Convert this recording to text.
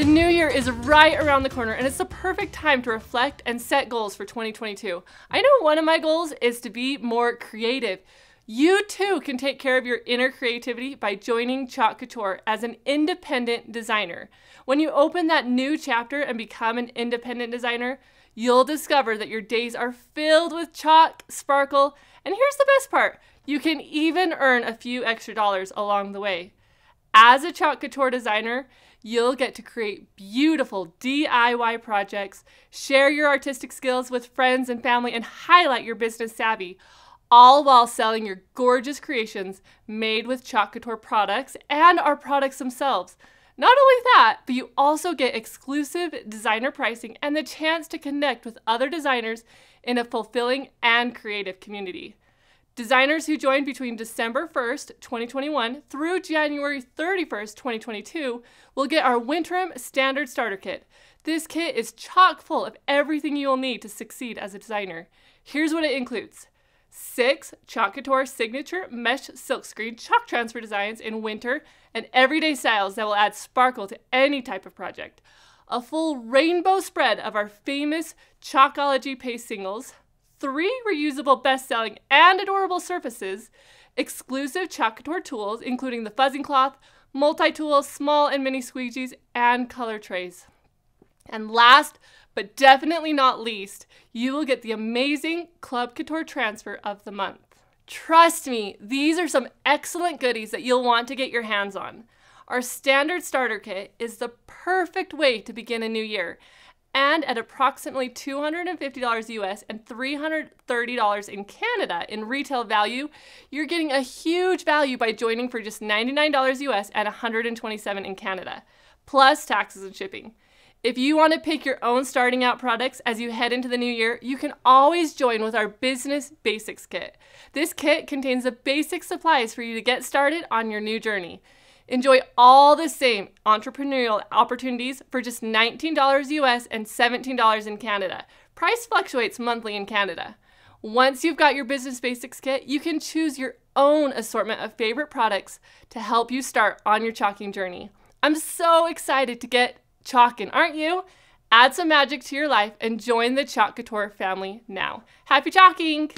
The new year is right around the corner and it's the perfect time to reflect and set goals for 2022. I know one of my goals is to be more creative. You too can take care of your inner creativity by joining Chalk Couture as an independent designer. When you open that new chapter and become an independent designer, you'll discover that your days are filled with chalk, sparkle, and here's the best part you can even earn a few extra dollars along the way. As a Chalk Couture designer, you'll get to create beautiful DIY projects, share your artistic skills with friends and family, and highlight your business savvy, all while selling your gorgeous creations made with Chalk Couture products and our products themselves. Not only that, but you also get exclusive designer pricing and the chance to connect with other designers in a fulfilling and creative community. Designers who joined between December 1st, 2021 through January 31st, 2022 will get our Winterim Standard Starter Kit. This kit is chock full of everything you'll need to succeed as a designer. Here's what it includes. Six Chalk Couture signature mesh silkscreen chalk transfer designs in winter and everyday styles that will add sparkle to any type of project. A full rainbow spread of our famous Chalkology paste singles, three reusable best-selling and adorable surfaces, exclusive Chalk Couture tools, including the fuzzing cloth, multi-tools, small and mini squeegees, and color trays. And last but definitely not least, you will get the amazing Club Couture transfer of the month. Trust me, these are some excellent goodies that you'll want to get your hands on. Our standard starter kit is the perfect way to begin a new year and at approximately $250 US and $330 in Canada in retail value, you're getting a huge value by joining for just $99 US and $127 in Canada, plus taxes and shipping. If you want to pick your own starting out products as you head into the new year, you can always join with our Business Basics Kit. This kit contains the basic supplies for you to get started on your new journey. Enjoy all the same entrepreneurial opportunities for just $19 US and $17 in Canada. Price fluctuates monthly in Canada. Once you've got your Business Basics kit, you can choose your own assortment of favorite products to help you start on your chalking journey. I'm so excited to get chalking, aren't you? Add some magic to your life and join the Chalk Couture family now. Happy chalking!